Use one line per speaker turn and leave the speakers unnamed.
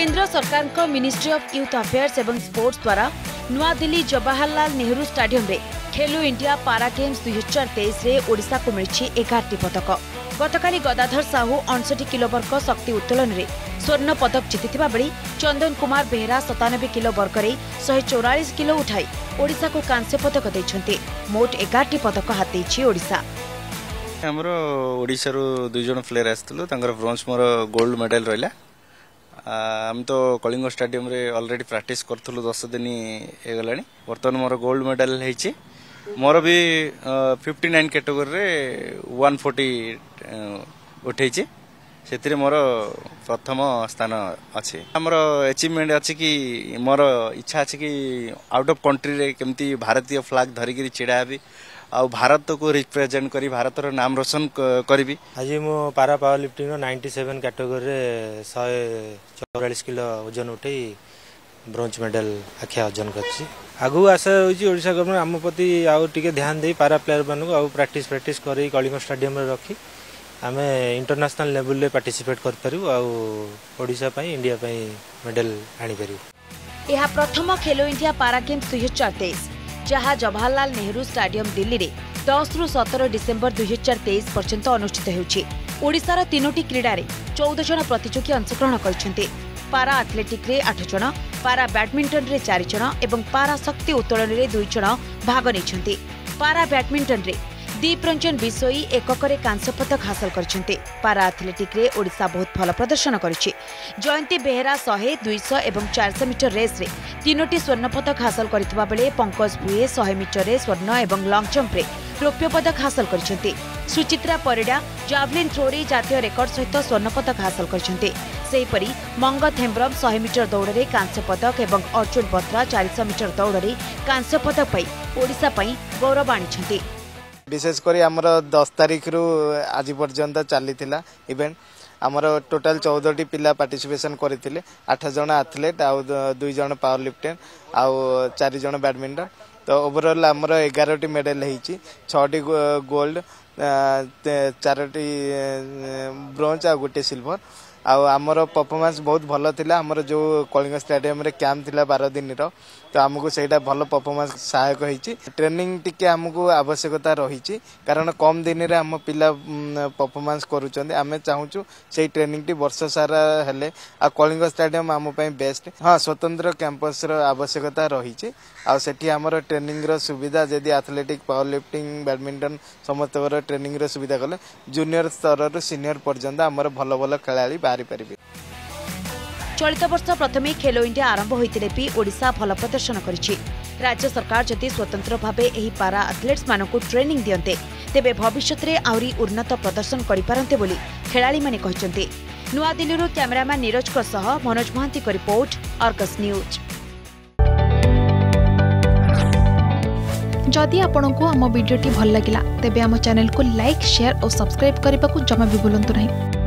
केन्द्र सरकारको ministry of youth affairs एवं स्पोर्ट्स द्वारा नुवा दिल्ली जवाहरलाल नेहरू स्टेडियम रे खेलु इन्डिया पारा गेम्स 2023 रे ओडिसा को मिलिछि 11 पदक गतकाली गदाधर साहू 58 किलो वर्ग शक्ति उत्तलन रे स्वर्ण पदक जितिथिबा बडि चन्दन कुमार बेहरा 97 किलो वर्ग शहे 144 किलो उठाई ओडिसा को कांस्य पदक दैछन्ते मोट 11 पदक हातेछि ओडिसा
हमरो ओडिसा रो दुइजोन प्लेयर आस्थलो तंगरा ब्रोंज मोर गोल्ड मेडल रहला ଆମେ ତ କଳିଙ୍ଗ ଷ୍ଟାଡିୟମରେ ଅଲରେଡ଼ି ପ୍ରାକ୍ଟିସ୍ କରୁଥିଲୁ ଦଶ ଦିନ ହେଇଗଲାଣି ବର୍ତ୍ତମାନ ମୋର ଗୋଲ୍ଡ ମେଡ଼ାଲ୍ ହେଇଛି ମୋର ବି ଫିଫ୍ଟି ନାଇନ୍ କ୍ୟାଟେଗୋରୀରେ ୱାନ୍ ଫୋର୍ଟି ଉଠେଇଛି ସେଥିରେ ମୋର ପ୍ରଥମ ସ୍ଥାନ ଅଛି ଆମର ଆଚିଭମେଣ୍ଟ ଅଛି କି ମୋର ଇଚ୍ଛା ଅଛି କି ଆଉଟ୍ ଅଫ୍ କଣ୍ଟ୍ରିରେ କେମିତି ଭାରତୀୟ ଫ୍ଲାଗ୍ ଧରିକିରି ଛିଡ଼ା ହେବି ଆଉ ଭାରତକୁ ରିପ୍ରେଜେଣ୍ଟ କରି ଭାରତର ନାମ ରୋସନ କରିବି
ଆଜି ମୁଁ ପାରା ପାୱାର ଲିଫ୍ଟିଂର ନାଇଣ୍ଟି ସେଭେନ୍ କ୍ୟାଟେଗୋରୀରେ ଶହେ ଚଉରାଳିଶ କିଲୋ ଓଜନ ଉଠାଇ ବ୍ରୋଞ୍ଜ ମେଡାଲ ଆଖ୍ୟା ଅର୍ଜନ କରିଛି ଆଗକୁ ଆଶା ହେଉଛି ଓଡ଼ିଶା ଗଭର୍ଣ୍ଣମେଣ୍ଟ ଆମ ପ୍ରତି ଆଉ ଟିକେ ଧ୍ୟାନ ଦେଇ ପାରା ପ୍ଲେୟାର ମାନଙ୍କୁ ଆଉ ପ୍ରାକ୍ଟିସ୍ ପ୍ରାକ୍ଟିସ୍ କରି କଳିଙ୍ଗ ଷ୍ଟାଡିୟମରେ ରଖି ଆମେ ଇଣ୍ଟରନ୍ୟାସନାଲ ଲେବୁଲରେ ପାର୍ଟିସିପେଟ କରିପାରିବୁ ଆଉ ଓଡ଼ିଶା ପାଇଁ ଇଣ୍ଡିଆ ପାଇଁ ମେଡେଲ ଆଣିପାରିବୁ
ଏହା ପ୍ରଥମ ଖେଲୋ ଇଣ୍ଡିଆ ପାରାଗେମ୍ସ ଦୁଇହଜାର ତେଇଶ ଯାହା ଜବାହରଲାଲ ନେହେରୁ ଷ୍ଟାଡିୟମ ଦିଲ୍ଲୀରେ ଦଶରୁ ସତର ଡିସେମ୍ବର ଦୁଇହଜାର ତେଇଶ ପର୍ଯ୍ୟନ୍ତ ଅନୁଷ୍ଠିତ ହେଉଛି ଓଡ଼ିଶାର ତିନୋଟି କ୍ରୀଡ଼ାରେ ଚଉଦ ଜଣ ପ୍ରତିଯୋଗୀ ଅଂଶଗ୍ରହଣ କରିଛନ୍ତି ପାରା ଆଥଲେଟିକ୍ରେ ଆଠ ଜଣ ପାରା ବ୍ୟାଡମିଣ୍ଟନରେ ଚାରି ଜଣ ଏବଂ ପାରା ଶକ୍ତି ଉତ୍ତୋଳନରେ ଦୁଇ ଜଣ ଭାଗ ନେଇଛନ୍ତି ପାରା ବ୍ୟାଡମିଣ୍ଟନରେ দীপ রঞ্জন বিশোই এককরে কাংশ পদক হাসল করেছেন পারা আথলেটিক্রে ওড়শা বহু ভাল প্রদর্শন করেছে জয়ন্তী বেহেরা শহে দুইশ এবং চারশো মিটর রেসে তিনোটি স্বর্ণ পদক হাসল করা বেড়ে পঙ্কজ ভুয়ে শহে মিটরের স্বর্ণ এবং লং জম্পে রৌপ্য পদক হাসল করেছেন সুচিত্রা পরিডা জাভলিন থ্রোড়ি জাতীয় রেকর্ড সহ স্বর্ণ পদক হাসল করেছেন সেইপরি মঙ্গত ଶହେ শহে মিটর দৌড়ে কাংশ পদক এবং অর্জুন বত্রা চারিশ মিটর দৌড়ে কাংশ পদক পাই ওড়শা গৌরব ଆଣିଛନ୍ତି
বিশেষ করে আমার দশ তারিখরু আজ পর্যন্ত চালি ইভেন্ট আমার টোটাল চৌদটি পিলা পার্টিসিপেসন করে আঠ জন আথলেট আউ দুই জন পাওয়ার লিফটেন আউ চারি জন ব্যাডমিন্টন তো ওভরঅল আমার এগারোটি মেডেল হয়েছি ছটি গোল্ড চারোটি ব্রোঞ্জ আর গোটে সিলভর आउँ पर्फमान्स बहुत भएर जो कलिङ स्टाडम क्याम्प थामु सही भएर पर्फमान्स सहायक हुन्छ ट्रेनिङ टिक आमु आवश्यकता रहि कारण कम दिन आम पहिला पर्फमान्स गर्ुन चाहछु त्यही ट्रेनिंग टी वर्ष साराले कलिङ स्टाडम आम बेस्ट ह स्वतंत्र क्याम्पस र आवश्यकता रहेछ आउँठी आम ट्रेनिंग र सुविधा जति आथलेटिक पावर लिफ्टिंग बैडमिंटन समस्त ट्रेनिङ र सुविधा गुनियर स्तरु सिनियर पर्यन्त खेलाडी बा ବାହାରିପାରିବେ
চলিত বর্ষ প্রথমে খেলো ইন্ডিয়া আরম্ভ হয়েছে বি ওড়শা ভাল প্রদর্শন করেছে রাজ্য সরকার যদি স্বতন্ত্র ভাবে এই পারা আথলেটস মানুষ ট্রেনিং দিতে তেবে ভবিষ্যতের আহরি উন্নত প্রদর্শন করে বলে খেলাড়ি মানে নূদিল্লু ক্যামেরাম্যান নীরজ সহ Manoj Mohanty report Argus news
যদি আপনার আমার ভিডিওটি ভাল লাগিলা তেবে আমার চ্যানেলকে লাইক সেয়ার ও সবসক্রাইব করা জমা বি ভুলতু না